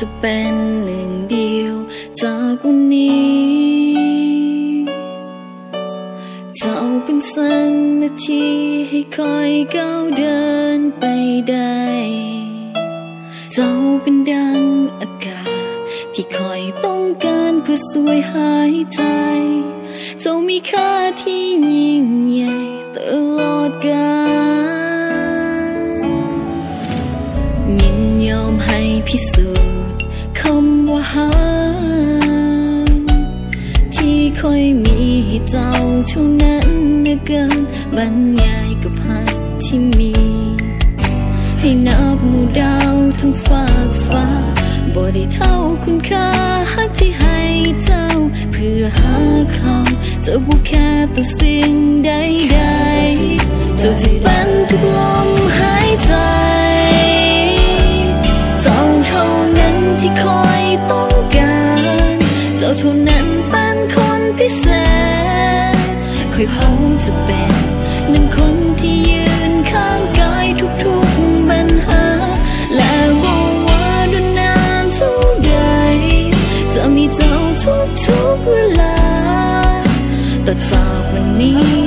จะเป็นหนึ่งเดียว จากวันนี้เจ้าเป็นสันนาทีให้คอยก้าวเดินไปได้เจ้าเป็นดังอากาศ ที่คอยต้องการเพื่อสวยหายใจเจ้ามีค่าที่ยิ่งใหญ่ตลอดกาลยินยอมให้พิสูจน์าหาที่คอยมีให้เจ้าเท่านั้นเนื้อเกินบรรยายกับหักที่มี ให้นับหมู่ดาวทั้งฝากฟ้าบ่ได้เท่าคุณค่าหักที่ให้เจ้า เพื่อหาเขาเจ้าบุแค่ตัวสิ่งใดๆเจ้าจะเป็นทุกลมหายใจ คอยพร้อมจะเป็นหนึ่งคนที่ยืนข้างกายทุกๆปัญหา และว่าว่าดนนานเท่าใดจะมีเจ้าทุกๆเวลาต่อจากวันนี้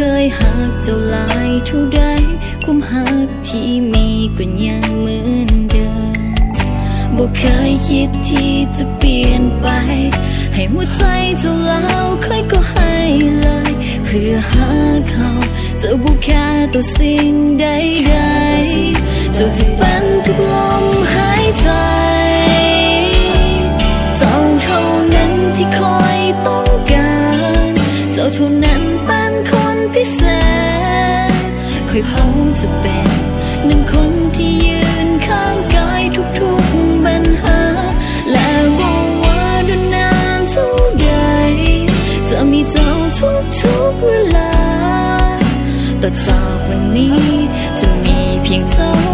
เคยหักเจ้าลายเท่าใดความหักที่มีก็ยังเหมือนเดิมบ่เคยคิดที่จะเปลี่ยนไป ให้หัวใจเจ้าแล้วค่อยก็ให้เลย เพื่อหาเขาเจ้าบุค่ตัวสิ่งใดๆเจ้าจะเป็นทุกลมหายใจ คอยพร้อมจะเป็นหนึ่งคนที่ยืนข้างกายทุกๆปัญหา และว่าว่าดนนานเท่าใดจะมีเจ้าทุกๆเวลา ต่อจากวันนี้จะมีเพียงเจ้า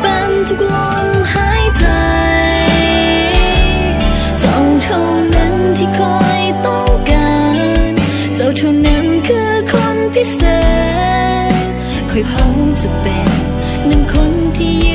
เป็นทุกลมหายใจเจ้าเท่านั้นที่คอยต้องการ เจ้าเท่านั้นคือคนพิเศษคอยพร้อมจะเป็นหนึ่งคนที่